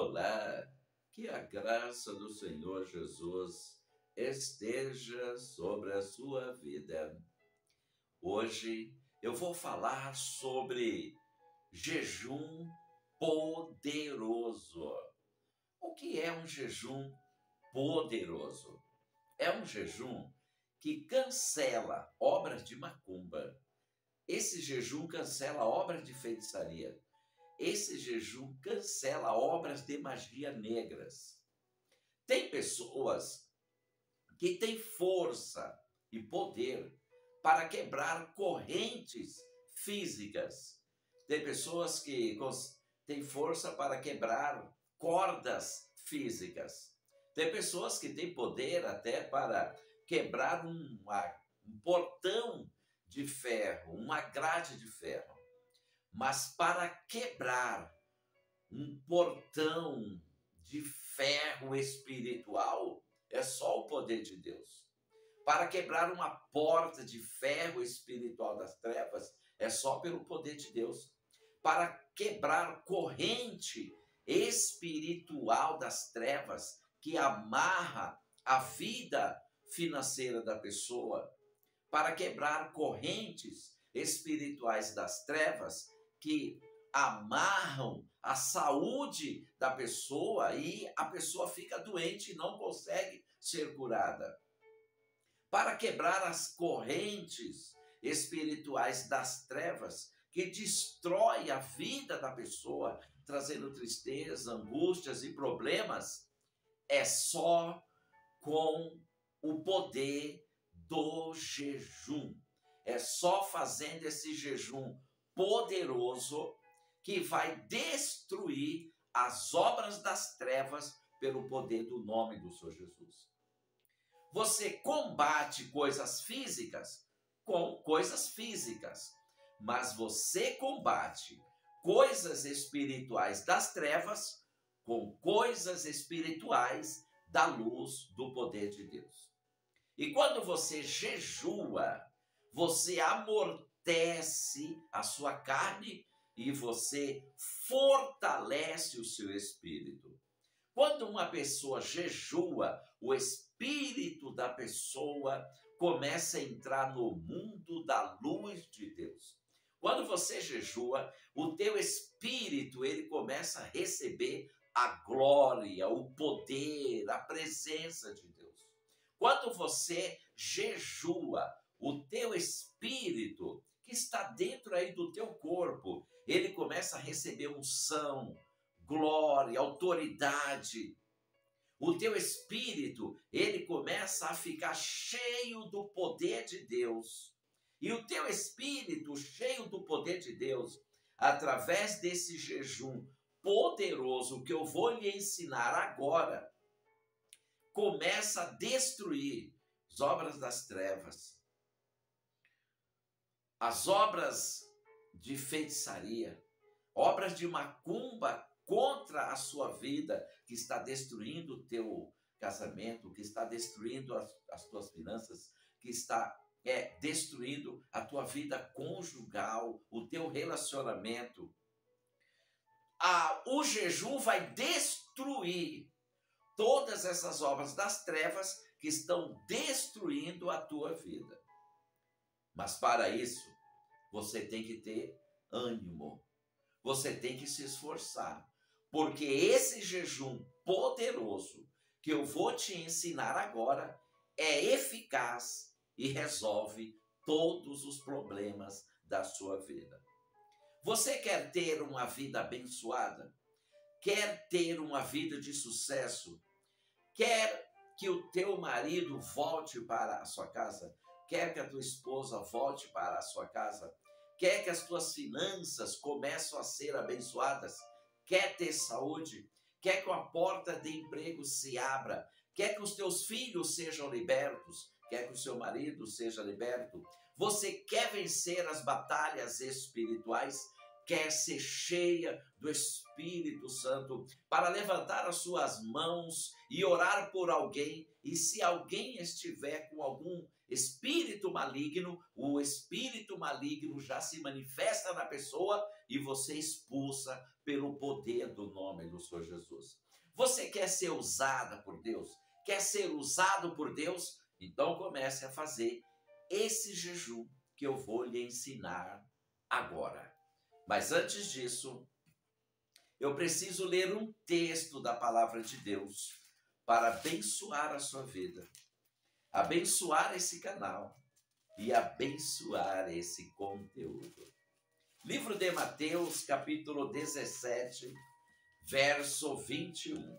Olá, que a graça do Senhor Jesus esteja sobre a sua vida. Hoje eu vou falar sobre jejum poderoso. O que é um jejum poderoso? É um jejum que cancela obras de macumba. Esse jejum cancela obras de feitiçaria esse jejum cancela obras de magia negras. Tem pessoas que têm força e poder para quebrar correntes físicas. Tem pessoas que têm força para quebrar cordas físicas. Tem pessoas que têm poder até para quebrar um, um portão de ferro, uma grade de ferro. Mas para quebrar um portão de ferro espiritual, é só o poder de Deus. Para quebrar uma porta de ferro espiritual das trevas, é só pelo poder de Deus. Para quebrar corrente espiritual das trevas que amarra a vida financeira da pessoa, para quebrar correntes espirituais das trevas que amarram a saúde da pessoa e a pessoa fica doente e não consegue ser curada. Para quebrar as correntes espirituais das trevas que destrói a vida da pessoa, trazendo tristeza, angústias e problemas, é só com o poder do jejum. É só fazendo esse jejum poderoso que vai destruir as obras das trevas pelo poder do nome do Senhor Jesus. Você combate coisas físicas com coisas físicas, mas você combate coisas espirituais das trevas com coisas espirituais da luz do poder de Deus. E quando você jejua, você amortece amortece a sua carne e você fortalece o seu espírito. Quando uma pessoa jejua, o espírito da pessoa começa a entrar no mundo da luz de Deus. Quando você jejua, o teu espírito ele começa a receber a glória, o poder, a presença de Deus. Quando você jejua, o teu espírito que está dentro aí do teu corpo, ele começa a receber unção, glória, autoridade. O teu espírito, ele começa a ficar cheio do poder de Deus. E o teu espírito, cheio do poder de Deus, através desse jejum poderoso que eu vou lhe ensinar agora, começa a destruir as obras das trevas as obras de feitiçaria, obras de macumba contra a sua vida, que está destruindo o teu casamento, que está destruindo as, as tuas finanças, que está é, destruindo a tua vida conjugal, o teu relacionamento. O jejum vai destruir todas essas obras das trevas que estão destruindo a tua vida. Mas para isso, você tem que ter ânimo. Você tem que se esforçar. Porque esse jejum poderoso que eu vou te ensinar agora é eficaz e resolve todos os problemas da sua vida. Você quer ter uma vida abençoada? Quer ter uma vida de sucesso? Quer que o teu marido volte para a sua casa? Quer que a tua esposa volte para a sua casa, quer que as tuas finanças comecem a ser abençoadas, quer ter saúde, quer que a porta de emprego se abra, quer que os teus filhos sejam libertos, quer que o seu marido seja liberto. Você quer vencer as batalhas espirituais? Quer ser cheia do Espírito Santo para levantar as suas mãos e orar por alguém? E se alguém estiver com algum espírito maligno, o espírito maligno já se manifesta na pessoa e você expulsa pelo poder do nome do Senhor Jesus. Você quer ser usada por Deus? Quer ser usado por Deus? Então comece a fazer esse jejum que eu vou lhe ensinar agora. Mas antes disso, eu preciso ler um texto da palavra de Deus para abençoar a sua vida, abençoar esse canal e abençoar esse conteúdo. Livro de Mateus, capítulo 17, verso 21.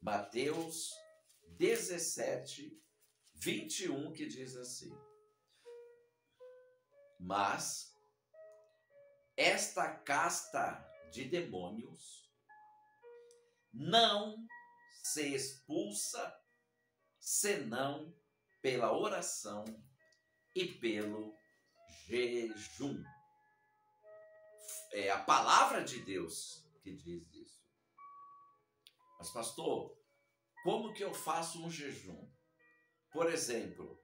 Mateus 17, 21, que diz assim: Mas esta casta de demônios não se expulsa senão pela oração e pelo jejum. É a palavra de Deus que diz isso. Mas, pastor, como que eu faço um jejum? Por exemplo,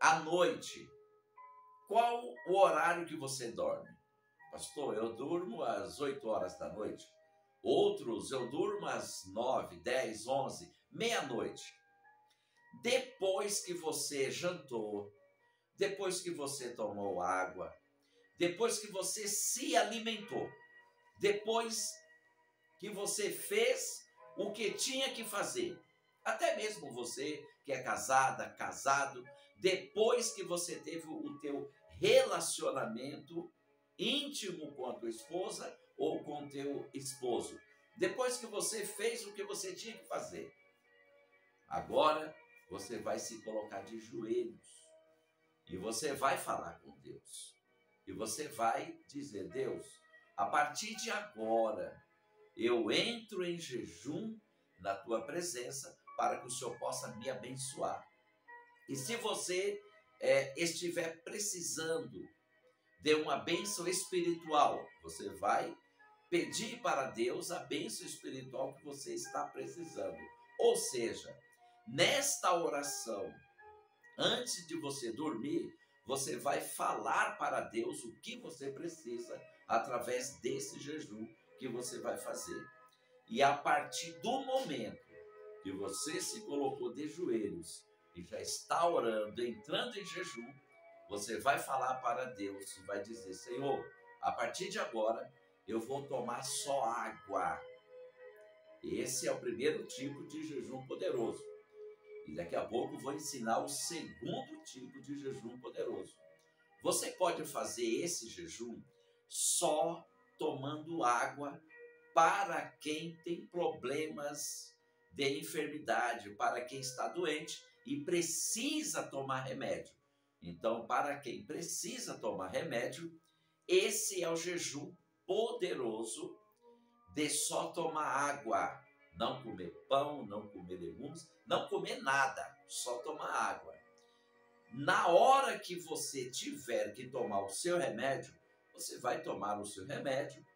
à noite, qual o horário que você dorme? Pastor, eu durmo às 8 horas da noite. Outros eu durmo às 9, 10, 11, meia-noite. Depois que você jantou, depois que você tomou água, depois que você se alimentou, depois que você fez o que tinha que fazer, até mesmo você que é casada, casado, depois que você teve o teu relacionamento íntimo com a tua esposa ou com teu esposo. Depois que você fez o que você tinha que fazer. Agora você vai se colocar de joelhos e você vai falar com Deus. E você vai dizer: Deus, a partir de agora eu entro em jejum na tua presença para que o Senhor possa me abençoar. E se você é, estiver precisando de uma bênção espiritual. Você vai pedir para Deus a bênção espiritual que você está precisando. Ou seja, nesta oração, antes de você dormir, você vai falar para Deus o que você precisa através desse jejum que você vai fazer. E a partir do momento que você se colocou de joelhos e já está orando, entrando em jejum, você vai falar para Deus, vai dizer: Senhor, a partir de agora eu vou tomar só água. Esse é o primeiro tipo de jejum poderoso. E daqui a pouco vou ensinar o segundo tipo de jejum poderoso. Você pode fazer esse jejum só tomando água para quem tem problemas de enfermidade, para quem está doente e precisa tomar remédio. Então, para quem precisa tomar remédio, esse é o jejum poderoso de só tomar água, não comer pão, não comer legumes, não comer nada, só tomar água. Na hora que você tiver que tomar o seu remédio, você vai tomar o seu remédio,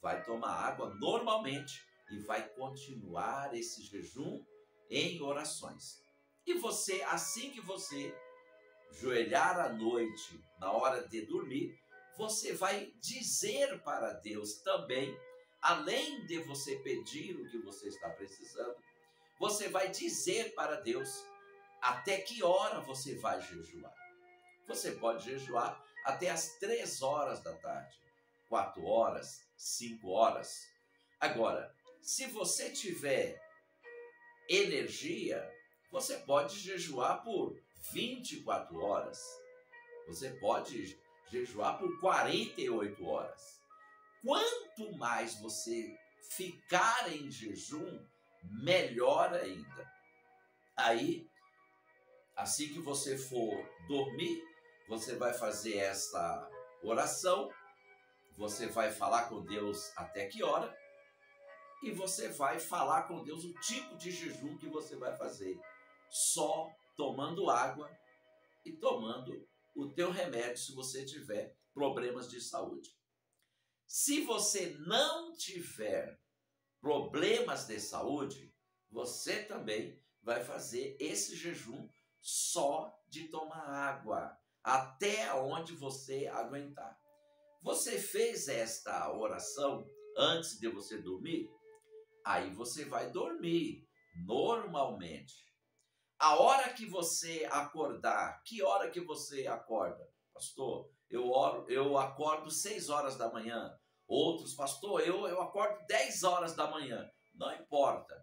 vai tomar água normalmente e vai continuar esse jejum em orações. E você, assim que você joelhar à noite, na hora de dormir, você vai dizer para Deus também, além de você pedir o que você está precisando, você vai dizer para Deus até que hora você vai jejuar. Você pode jejuar até as três horas da tarde, quatro horas, cinco horas. Agora, se você tiver energia, você pode jejuar por 24 horas. Você pode jejuar por 48 horas. Quanto mais você ficar em jejum, melhor ainda. Aí, assim que você for dormir, você vai fazer esta oração, você vai falar com Deus até que hora, e você vai falar com Deus o tipo de jejum que você vai fazer. Só tomando água e tomando o teu remédio se você tiver problemas de saúde. Se você não tiver problemas de saúde, você também vai fazer esse jejum só de tomar água, até onde você aguentar. Você fez esta oração antes de você dormir? Aí você vai dormir normalmente. A hora que você acordar, que hora que você acorda? Pastor, eu, oro, eu acordo 6 horas da manhã. Outros, pastor, eu, eu acordo 10 horas da manhã. Não importa.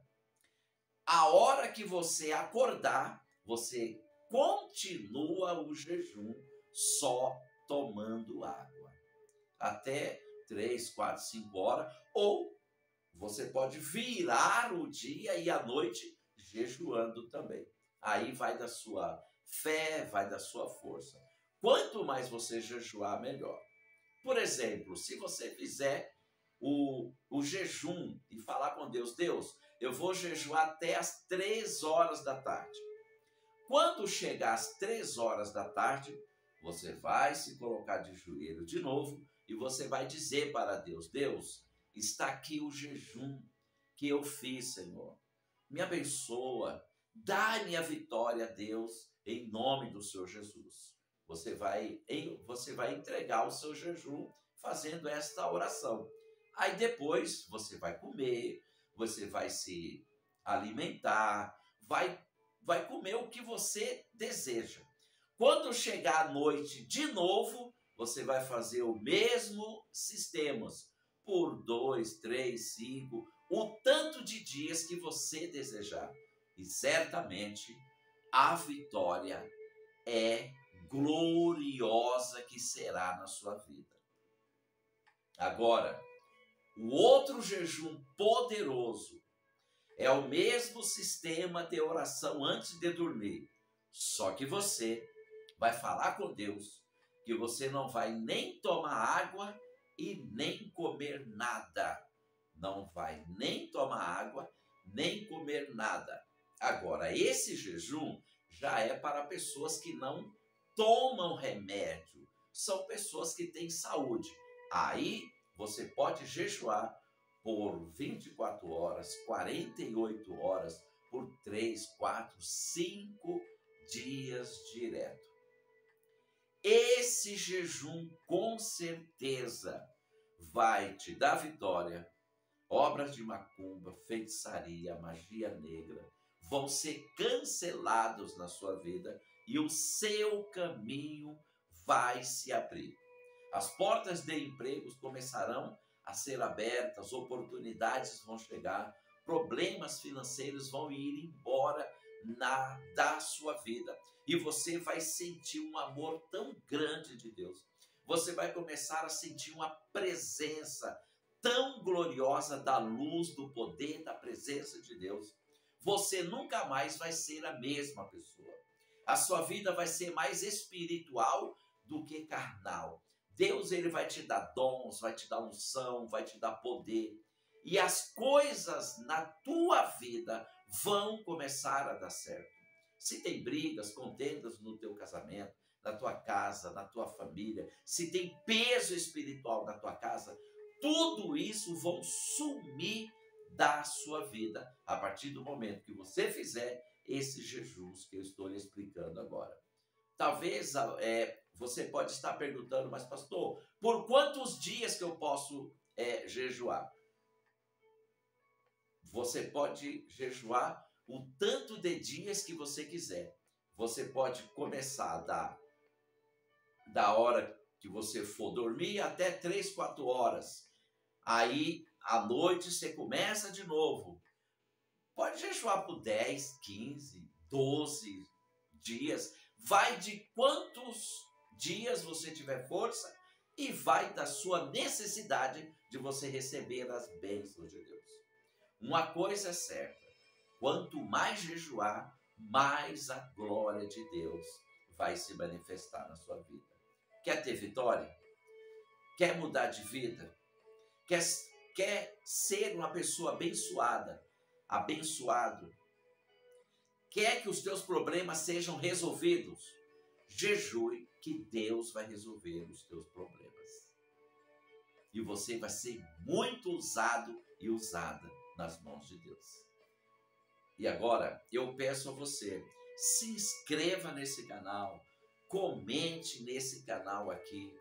A hora que você acordar, você continua o jejum só tomando água. Até 3, 4, 5 horas. Ou você pode virar o dia e a noite jejuando também. Aí vai da sua fé, vai da sua força. Quanto mais você jejuar, melhor. Por exemplo, se você fizer o, o jejum e falar com Deus, Deus, eu vou jejuar até as três horas da tarde. Quando chegar às três horas da tarde, você vai se colocar de joelho de novo e você vai dizer para Deus: Deus, está aqui o jejum que eu fiz, Senhor. Me abençoa, dá-me a vitória, Deus, em nome do Senhor Jesus. Você vai, você vai entregar o seu jejum fazendo esta oração. Aí depois você vai comer, você vai se alimentar, vai, vai comer o que você deseja. Quando chegar a noite de novo, você vai fazer o mesmo sistemas por dois, três, cinco, o tanto de dias que você desejar. E certamente a vitória é gloriosa que será na sua vida. Agora, o outro jejum poderoso é o mesmo sistema de oração antes de dormir, só que você vai falar com Deus que você não vai nem tomar água e nem comer nada. Não vai nem tomar água, nem comer nada. Agora, esse jejum já é para pessoas que não tomam remédio, são pessoas que têm saúde. Aí você pode jejuar por 24 horas, 48 horas, por 3, 4, 5 dias direto. Esse jejum com certeza vai te dar vitória. Obras de macumba, feitiçaria, magia negra vão ser cancelados na sua vida e o seu caminho vai se abrir. As portas de empregos começarão a ser abertas, oportunidades vão chegar, problemas financeiros vão ir embora na da sua vida e você vai sentir um amor tão grande de Deus. Você vai começar a sentir uma presença tão gloriosa da luz, do poder, da presença de Deus. Você nunca mais vai ser a mesma pessoa. A sua vida vai ser mais espiritual do que carnal. Deus ele vai te dar dons, vai te dar unção, vai te dar poder. E as coisas na tua vida vão começar a dar certo. Se tem brigas, contendas no teu casamento, na tua casa, na tua família, se tem peso espiritual na tua casa, tudo isso vão sumir da sua vida a partir do momento que você fizer esses jejuns que eu estou lhe explicando agora. Talvez é, você pode estar perguntando, mas pastor, por quantos dias que eu posso é, jejuar? Você pode jejuar o tanto de dias que você quiser. Você pode começar da, da hora que você for dormir até 3, 4 horas. Aí, à noite, você começa de novo. Pode jejuar por 10, 15, 12 dias. Vai de quantos dias você tiver força e vai da sua necessidade de você receber as bênçãos de Deus. Uma coisa é certa: quanto mais jejuar, mais a glória de Deus vai se manifestar na sua vida. Quer ter vitória? Quer mudar de vida? Quer, quer ser uma pessoa abençoada? Abençoado? Quer que os teus problemas sejam resolvidos? Jejue que Deus vai resolver os teus problemas. E você vai ser muito usado e usada nas mãos de Deus. E agora eu peço a você, se inscreva nesse canal, comente nesse canal aqui,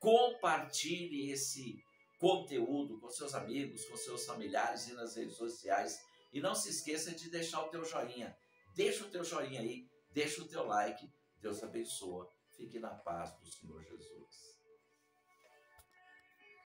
compartilhe esse conteúdo com seus amigos, com seus familiares e nas redes sociais. E não se esqueça de deixar o teu joinha. Deixa o teu joinha aí, deixa o teu like. Deus abençoa. Fique na paz do Senhor Jesus.